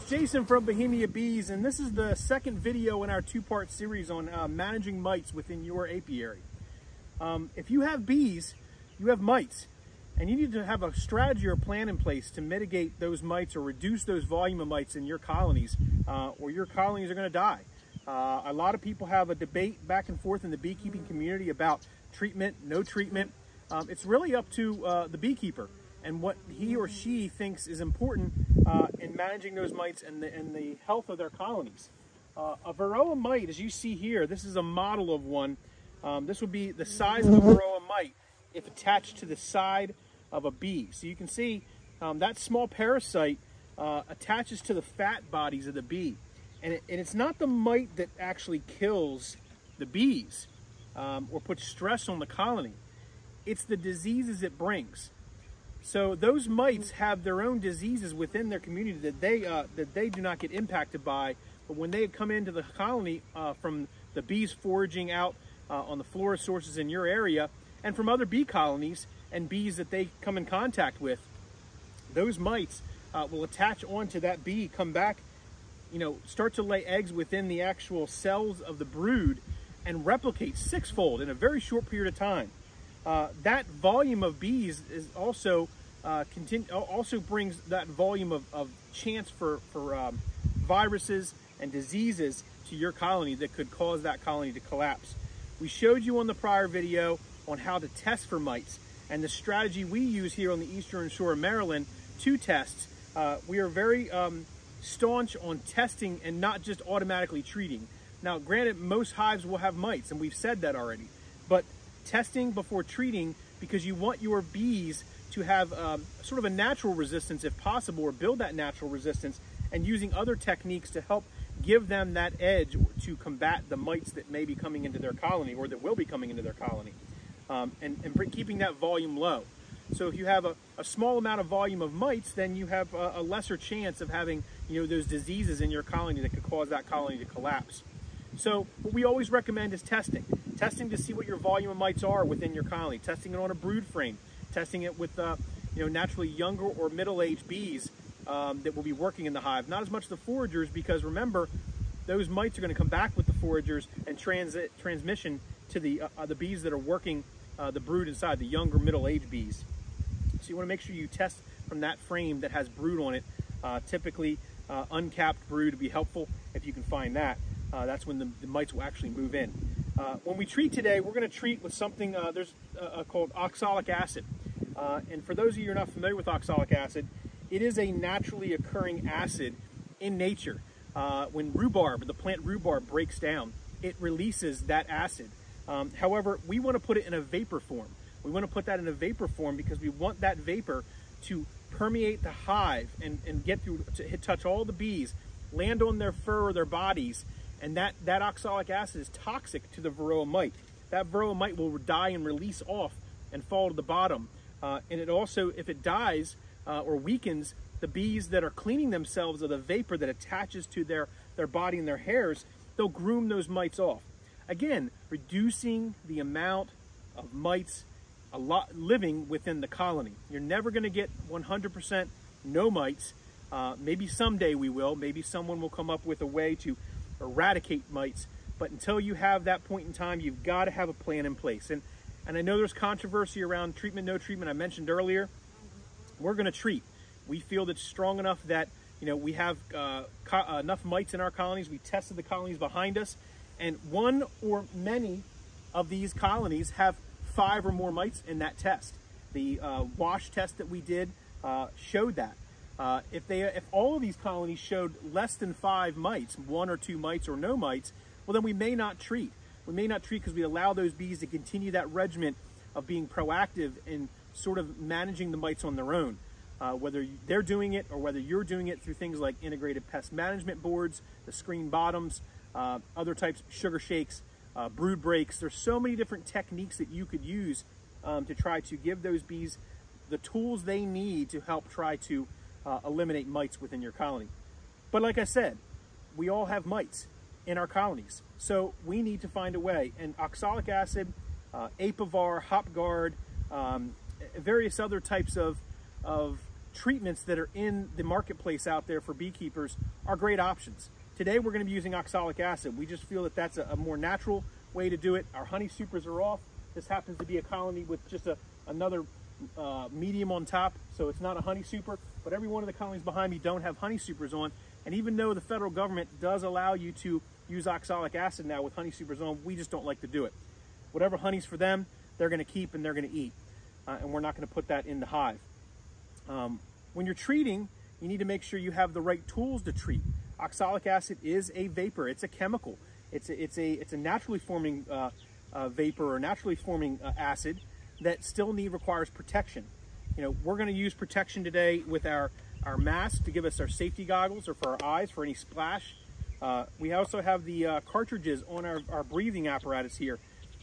it's Jason from Bohemia Bees, and this is the second video in our two-part series on uh, managing mites within your apiary. Um, if you have bees, you have mites, and you need to have a strategy or plan in place to mitigate those mites or reduce those volume of mites in your colonies, uh, or your colonies are going to die. Uh, a lot of people have a debate back and forth in the beekeeping community about treatment, no treatment. Um, it's really up to uh, the beekeeper and what he or she thinks is important uh, in managing those mites and the, and the health of their colonies. Uh, a varroa mite, as you see here, this is a model of one. Um, this would be the size of a varroa mite if attached to the side of a bee. So you can see um, that small parasite uh, attaches to the fat bodies of the bee. And, it, and, it's not the mite that actually kills the bees um, or puts stress on the colony. It's the diseases it brings. So those mites have their own diseases within their community that they uh, that they do not get impacted by. But when they come into the colony uh, from the bees foraging out uh, on the flora sources in your area, and from other bee colonies and bees that they come in contact with, those mites uh, will attach onto that bee, come back, you know, start to lay eggs within the actual cells of the brood, and replicate sixfold in a very short period of time. Uh, that volume of bees is also uh, also brings that volume of, of chance for, for um, viruses and diseases to your colony that could cause that colony to collapse. We showed you on the prior video on how to test for mites and the strategy we use here on the Eastern Shore of Maryland to test. Uh, we are very um, staunch on testing and not just automatically treating. Now, granted, most hives will have mites, and we've said that already, but testing before treating because you want your bees to have um, sort of a natural resistance if possible or build that natural resistance and using other techniques to help give them that edge to combat the mites that may be coming into their colony or that will be coming into their colony um, and, and, keeping that volume low. So if you have a, a, small amount of volume of mites, then you have a, a lesser chance of having you know those diseases in your colony that could cause that colony to collapse. So what we always recommend is testing. Testing to see what your volume of mites are within your colony. Testing it on a brood frame. Testing it with uh, you know, naturally younger or middle-aged bees um, that will be working in the hive. Not as much the foragers because remember, those mites are going to come back with the foragers and transit transmission to the, uh, uh, the bees that are working uh, the brood inside, the younger middle-aged bees. So you want to make sure you test from that frame that has brood on it. Uh, typically, uh, uncapped brood to be helpful if you can find that that's when the, the, mites will actually move in. Uh, when we treat today, we're going to treat with something uh, there's uh, uh, called oxalic acid. Uh, and for those of you who are not familiar with oxalic acid, it is a naturally occurring acid in nature. when rhubarb, the plant rhubarb, breaks down, it releases that acid. Um, however, we want to put it in a vapor form. We want to put that in a vapor form because we want that vapor to permeate the hive and, and get through to touch all the bees, land on their fur or their bodies, and that, that oxalic acid is toxic to the varroa mite. That varroa mite will die and release off and fall to the bottom. Uh, and it also, if it dies uh, or weakens, the bees that are cleaning themselves of the vapor that attaches to their, their body and their hairs, they'll groom those mites off. Again, reducing the amount of mites a lot living within the colony. You're never going to get 100% no mites. Uh, maybe someday we will. Maybe someone will come up with a way to eradicate mites. But until you have that point in time, you've got to have a plan in place. And, and I know there's controversy around treatment, no treatment. I mentioned earlier, we're going to treat. We feel that's strong enough that you know we have uh, uh, enough mites in our colonies. We tested the colonies behind us, and one or many of these colonies have five or more mites in that test. The uh, wash test that we did uh, showed that. Uh, if they, if all of these colonies showed less than five mites, one or two mites or no mites, well then we may not treat. We may not treat because we allow those bees to continue that regimen of being proactive and sort of managing the mites on their own. Uh, whether they're doing it or whether you're doing it through things like integrated pest management boards, the screen bottoms, uh, other types, sugar shakes, uh, brood breaks. There's so many different techniques that you could use um, to try to give those bees the tools they need to help try to uh, eliminate mites within your colony. But like I said, we all have mites in our colonies. So we need to find a way. And oxalic acid, uh, Apivar, HopGuard, um, various other types of, of treatments that are in the marketplace out there for beekeepers are great options. Today we're going to be using oxalic acid. We just feel that that's a, a more natural way to do it. Our honey supers are off. This happens to be a colony with just a, another uh, medium on top, so it's not a honey super, but every one of the colonies behind me don't have honey supers on. And even though the federal government does allow you to use oxalic acid now with honey supers on, we just don't like to do it. Whatever honey's for them, they're going to keep and they're going to eat. Uh, and we're not going to put that in the hive. Um, when you're treating, you need to make sure you have the right tools to treat. Oxalic acid is a vapor. It's a chemical. It's a, it's a, it's a naturally forming uh, uh, vapor or naturally forming uh, acid that still need requires protection. You know, we're going to use protection today with our, our mask to give us our safety goggles or for our eyes for any splash. Uh, we also have the uh, cartridges on our, our breathing apparatus here.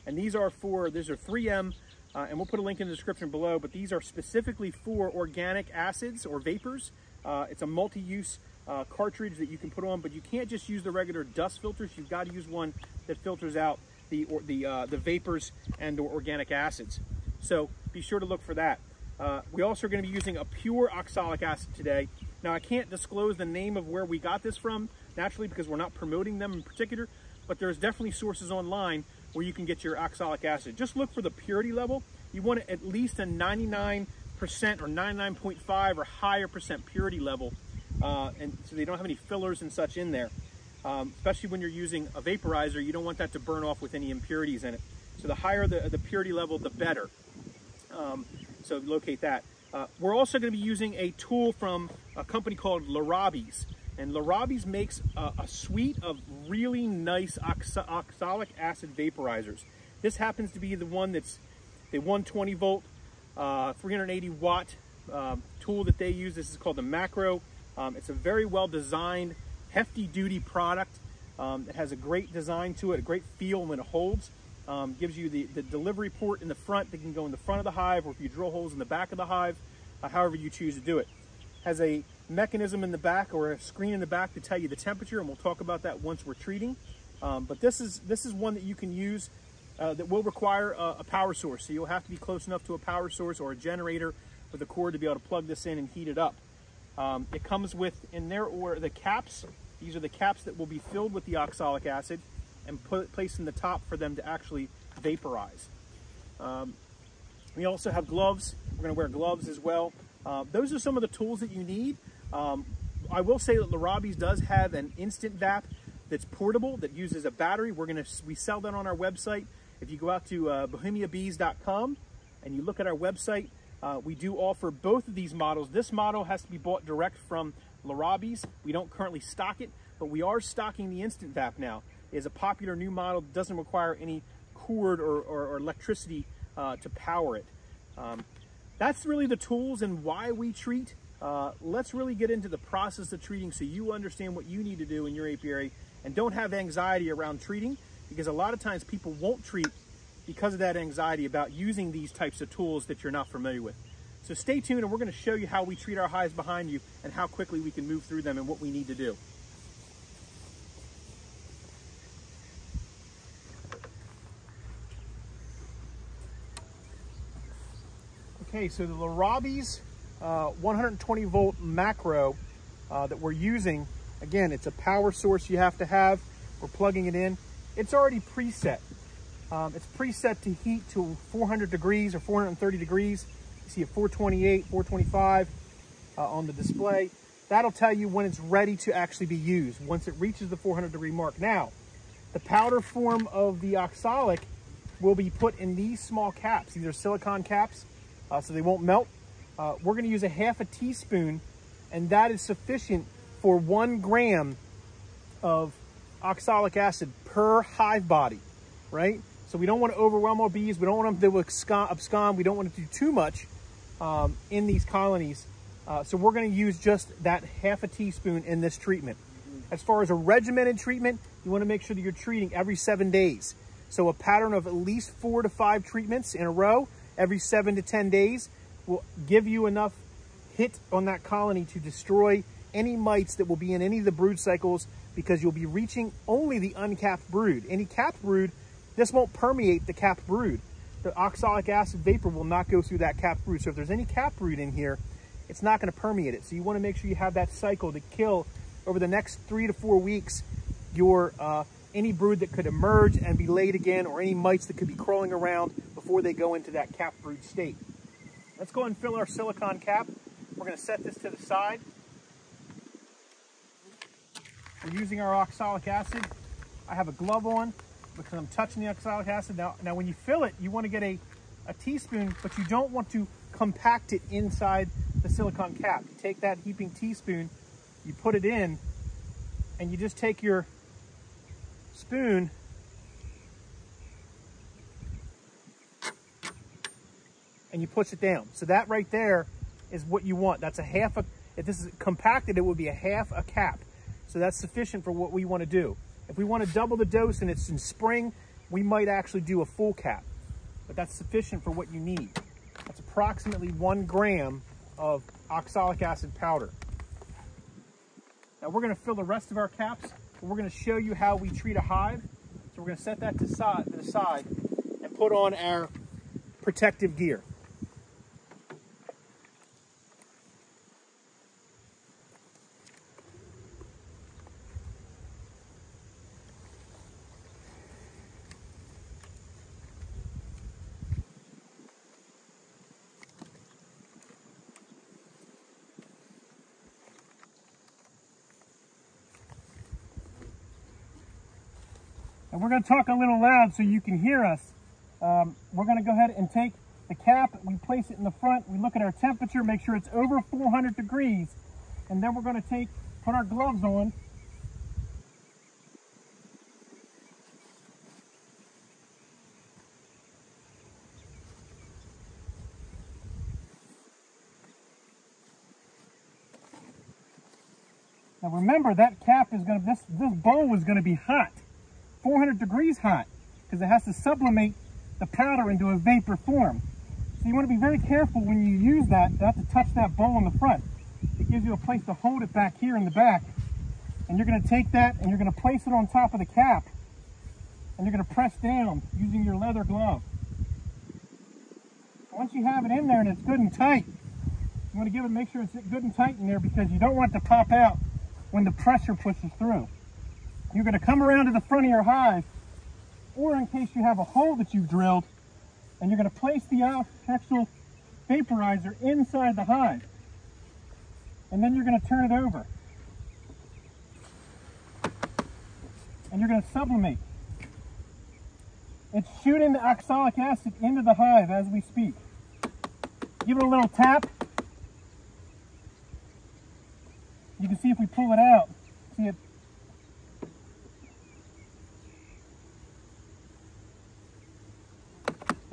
And these are for, these are 3M, uh, and we'll put a link in the description below, but these are specifically for organic acids or vapors. Uh, it's a multi-use uh, cartridge that you can put on, but you can't just use the regular dust filters. You've got to use one that filters out the, or, the, uh, the vapors and or organic acids. So be sure to look for that. Uh, we also are going to be using a pure oxalic acid today. Now I can't disclose the name of where we got this from, naturally because we're not promoting them in particular, but there's definitely sources online where you can get your oxalic acid. Just look for the purity level. You want at least a 99% or 99.5 or higher percent purity level, uh, and so they don't have any fillers and such in there. Um, especially when you're using a vaporizer, you don't want that to burn off with any impurities in it. So the higher the, the purity level, the better. Um, so locate that. Uh, we're also going to be using a tool from a company called Larabie's. And Larabie's makes a, a, suite of really nice ox oxalic acid vaporizers. This happens to be the one that's the 120 volt, uh, 380 watt um, tool that they use. This is called the Macro. Um, it's a very well designed, hefty duty product. Um, it has a great design to it, a great feel when it holds. Um, gives you the, the delivery port in the front that can go in the front of the hive or if you drill holes in the back of the hive, uh, however you choose to do it. Has a mechanism in the back or a screen in the back to tell you the temperature and we'll talk about that once we're treating. Um, but this is, this is one that you can use uh, that will require a, a, power source. So you'll have to be close enough to a power source or a generator with a cord to be able to plug this in and heat it up. Um, it comes with, in there, or the caps. These are the caps that will be filled with the oxalic acid and put placed in the top for them to actually vaporize. Um, we also have gloves. We're going to wear gloves as well. Uh, those are some of the tools that you need. Um, I will say that Larabie's does have an instant VAP that's portable that uses a battery. We're going to we sell that on our website. If you go out to uh, bohemiabees.com and you look at our website, uh, we do offer both of these models. This model has to be bought direct from Larabie's. We don't currently stock it, but we are stocking the instant VAP now is a popular new model that doesn't require any cord or, or, or electricity uh, to power it. Um, that's really the tools and why we treat. Uh, let's really get into the process of treating so you understand what you need to do in your apiary and don't have anxiety around treating because a lot of times people won't treat because of that anxiety about using these types of tools that you're not familiar with. So stay tuned and we're going to show you how we treat our hives behind you and how quickly we can move through them and what we need to do. Okay, so the Larabie's uh, 120 volt macro uh, that we're using, again, it's a power source you have to have. We're plugging it in. It's already preset. Um, it's preset to heat to 400 degrees or 430 degrees. You see a 428, 425 uh, on the display. That'll tell you when it's ready to actually be used, once it reaches the 400 degree mark. Now, the powder form of the oxalic will be put in these small caps. These are silicon caps uh, so they won't melt. Uh, we're gonna use a half a teaspoon and that is sufficient for one gram of oxalic acid per hive body, right? So we don't want to overwhelm our bees. We don't want them to abscond. We don't want to do too much um, in these colonies. Uh, so we're going to use just that half a teaspoon in this treatment. As far as a regimented treatment, you want to make sure that you're treating every seven days. So a pattern of at least four to five treatments in a row every seven to 10 days will give you enough hit on that colony to destroy any mites that will be in any of the brood cycles because you'll be reaching only the uncapped brood. Any capped brood, this won't permeate the capped brood. The oxalic acid vapor will not go through that capped brood. So if there's any capped brood in here, it's not going to permeate it. So you want to make sure you have that cycle to kill over the next three to four weeks your uh, any brood that could emerge and be laid again or any mites that could be crawling around before they go into that cap brood state. Let's go and fill our silicon cap. We're going to set this to the side. We're using our oxalic acid. I have a glove on because I'm touching the oxalic acid. Now, now when you fill it, you want to get a, a teaspoon, but you don't want to compact it inside the silicon cap. You take that heaping teaspoon, you put it in, and you just take your spoon and you push it down. So that right there is what you want. That's a half a, if this is compacted, it would be a half a cap. So that's sufficient for what we want to do. If we want to double the dose and it's in spring, we might actually do a full cap, but that's sufficient for what you need. That's approximately one gram of oxalic acid powder. Now we're going to fill the rest of our caps. We're going to show you how we treat a hive. So we're going to set that to, to the side and put on our protective gear. And we're going to talk a little loud so you can hear us. Um, we're going to go ahead and take the cap, we place it in the front, we look at our temperature, make sure it's over 400 degrees, and then we're going to take, put our gloves on, Now remember that cap is going to, this, this bowl is going to be hot. 400 degrees hot because it has to sublimate the powder into a vapor form. So you want to be very careful when you use that not to touch that bowl in the front. It gives you a place to hold it back here in the back. And you're going to take that and you're going to place it on top of the cap. And you're going to press down using your leather glove. Once you have it in there and it's good and tight, you want to give it, make sure it's good and tight in there because you don't want it to pop out when the pressure pushes through. You're going to come around to the front of your hive, or in case you have a hole that you've drilled, and you're going to place the actual vaporizer inside the hive. And then you're going to turn it over. And you're going to sublimate. It's shooting the oxalic acid into the hive as we speak. Give it a little tap. You can see if we pull it out, see it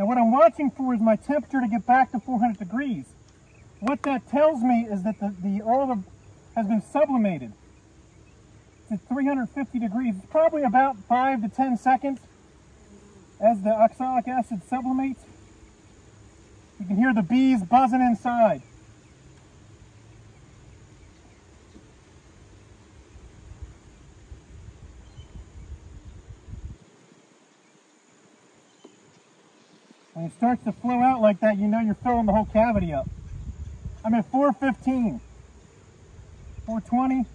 And what I'm watching for is my temperature to get back to 400 degrees. What that tells me is that the, the oil has been sublimated to 350 degrees. It's probably about 5 to 10 seconds as the oxalic acid sublimates. You can hear the bees buzzing inside. When it starts to flow out like that, you know you're filling the whole cavity up. I'm at 415, 420.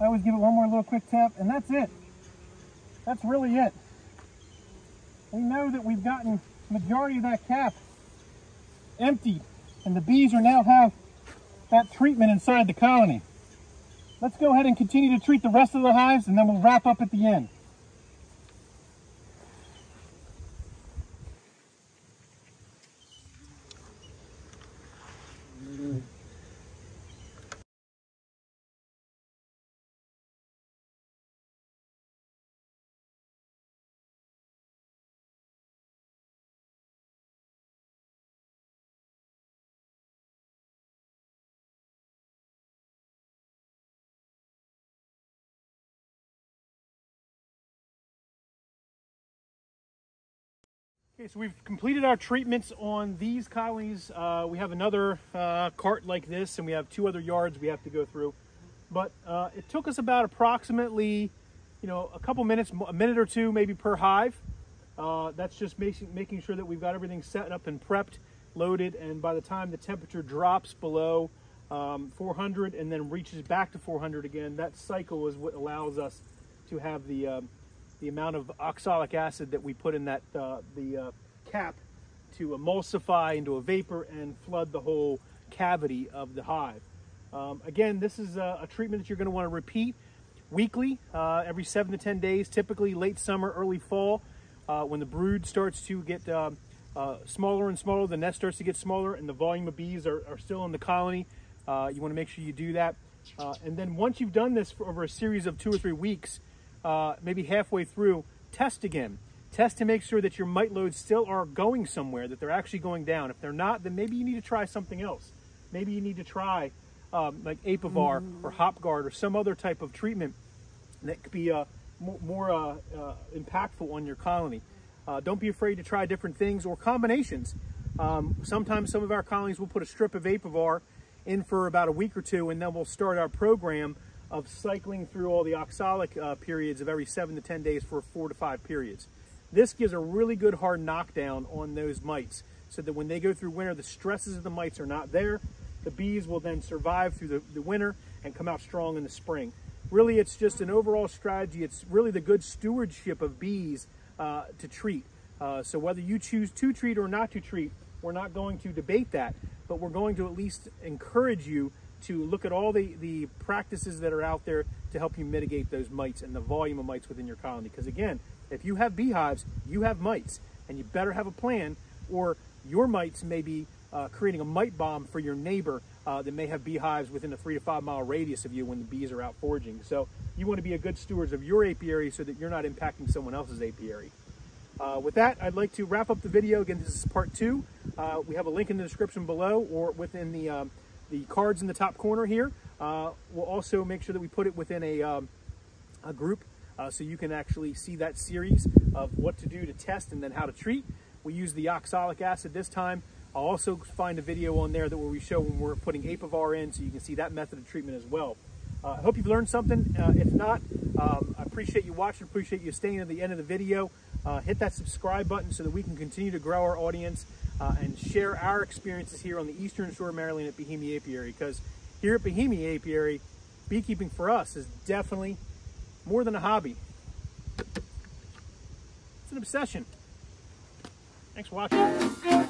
I always give it one more little quick tap, and that's it. That's really it. We know that we've gotten majority of that cap emptied, and the bees are now have that treatment inside the colony. Let's go ahead and continue to treat the rest of the hives, and then we'll wrap up at the end. Okay, so we've completed our treatments on these colonies. Uh, we have another uh, cart like this, and we have two other yards we have to go through. But uh, it took us about approximately, you know, a couple minutes, a minute or two maybe per hive. Uh, that's just making, making sure that we've got everything set up and prepped loaded, and by the time the temperature drops below um, 400 and then reaches back to 400 again, that cycle is what allows us to have the um, the amount of oxalic acid that we put in that uh, the uh, cap to emulsify into a vapor and flood the whole cavity of the hive. Um, again, this is a, a treatment that you're going to want to repeat weekly, uh, every seven to 10 days, typically late summer, early fall, uh, when the brood starts to get um, uh, smaller and smaller, the nest starts to get smaller, and the volume of bees are, are still in the colony. Uh, you want to make sure you do that. And then once you've done this for over a series of two or three weeks, uh, maybe halfway through, test again. Test to make sure that your mite loads still are going somewhere, that they're actually going down. If they're not, then maybe you need to try something else. Maybe you need to try um, like Apivar mm. or Hopguard or some other type of treatment that could be uh, more, more uh, uh, impactful on your colony. Uh, don't be afraid to try different things or combinations. Um, sometimes some of our colonies will put a strip of Apivar in for about a week or two and then we'll start our program of cycling through all the oxalic uh, periods of every seven to 10 days for four to five periods. This gives a really good hard knockdown on those mites so that when they go through winter, the stresses of the mites are not there. The bees will then survive through the, the winter and come out strong in the spring. Really, it's just an overall strategy. It's really the good stewardship of bees uh, to treat. Uh, so whether you choose to treat or not to treat, we're not going to debate that, but we're going to at least encourage you to look at all the, the practices that are out there to help you mitigate those mites and the volume of mites within your colony. Because again, if you have beehives, you have mites, and you better have a plan, or your mites may be uh, creating a mite bomb for your neighbor uh, that may have beehives within a three to five mile radius of you when the bees are out foraging. So you want to be a good stewards of your apiary so that you're not impacting someone else's apiary. Uh, with that, I'd like to wrap up the video. Again, this is part two. Uh, we have a link in the description below or within the, um, the cards in the top corner here. Uh, we'll also make sure that we put it within a, um, a group uh, so you can actually see that series of what to do to test and then how to treat. We use the oxalic acid this time. I'll also find a video on there that where we show when we're putting Apivar in so you can see that method of treatment as well. Uh, I hope you've learned something. Uh, if not, um, I appreciate you watching, appreciate you staying to the end of the video. Uh, hit that subscribe button so that we can continue to grow our audience uh, and share our experiences here on the Eastern Shore of Maryland at Bohemia Apiary because here at Bohemia Apiary, beekeeping for us is definitely more than a hobby. It's an obsession. Thanks for watching.